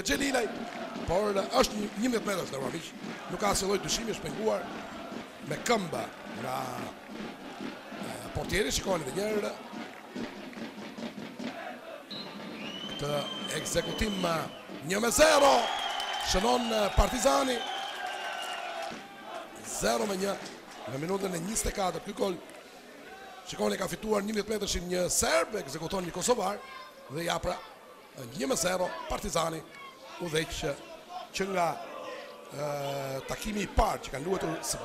Xhelilaj, por është 11 metrash Dervarviq. Nuk ka asnjë lloj dyshimi, është penguar me këmbë nga portieri, shikoni edhe një herë. Të ekzekutim 1 me 0 shënon Partizani 0 me 1 në minutën e 24 ky gol Shikoni e ka fituar 11 metrëshin një serb, ekzekuton një kosovar dhe ja pra Një me zero, Partizani udhëheq që nga takimi i parë që kanë luajtur së